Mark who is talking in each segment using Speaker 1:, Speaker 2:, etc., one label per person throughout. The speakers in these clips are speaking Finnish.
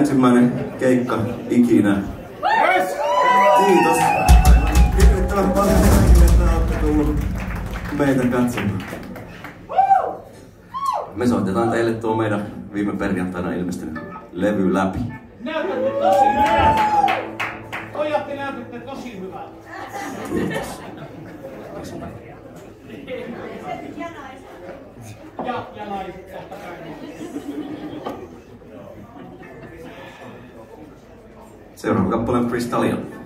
Speaker 1: ensimmäinen keikka ikinä. Kiitos. Hirvittävän paljon kaikille, että olette tullut meitä katsomaan. Me soitetaan teille tuo meidän viime perjantaina ilmestynyt levy läpi.
Speaker 2: Näytätte tosi hyvältä. Pojat, te näytätte tosi hyvältä.
Speaker 1: Kiitos.
Speaker 2: Ja, ja naiset totta kai.
Speaker 1: Seuraava kappale on Chris Talion.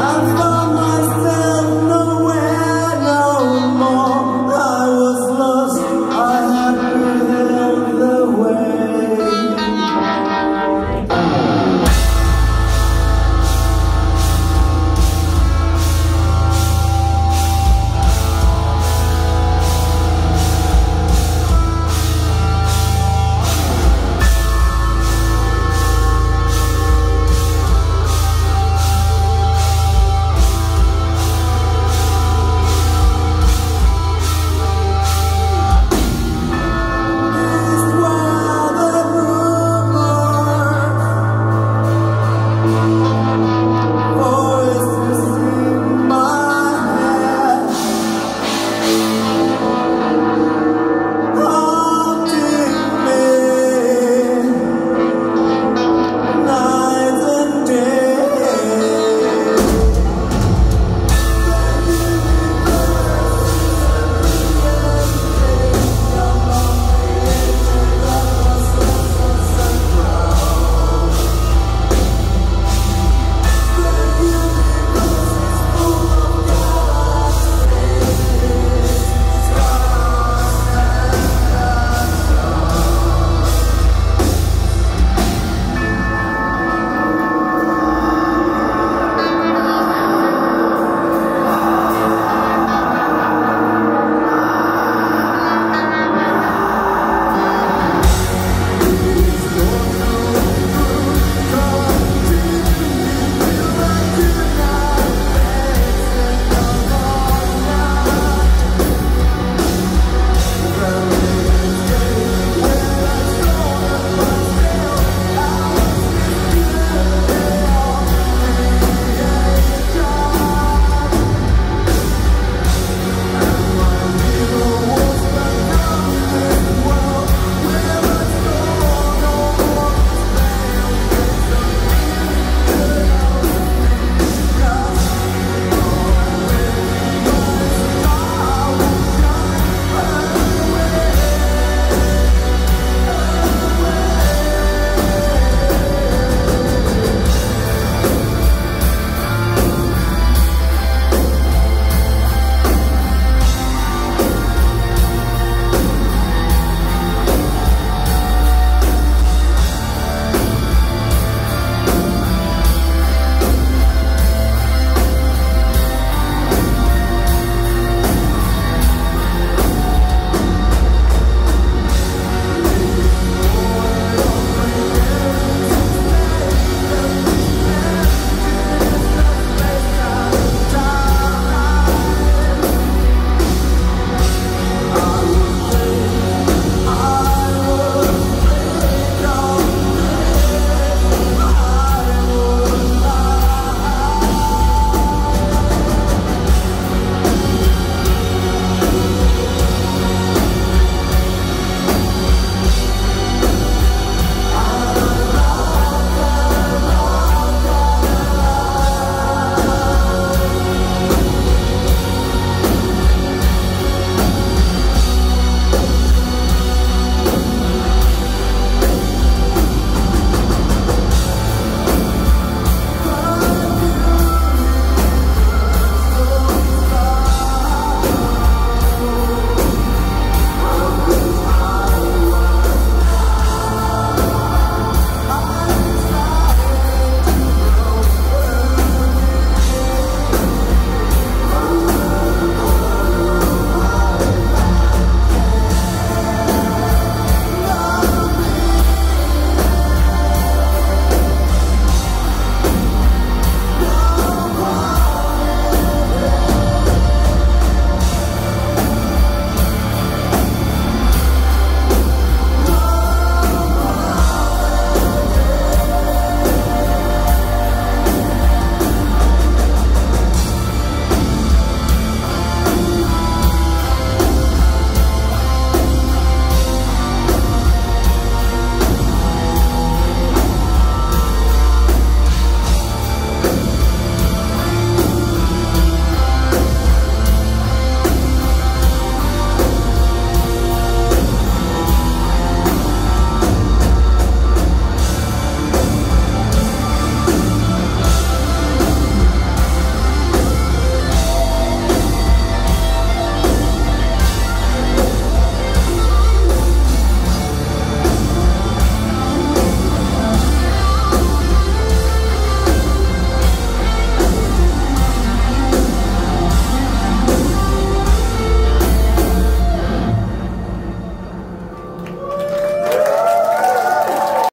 Speaker 1: I've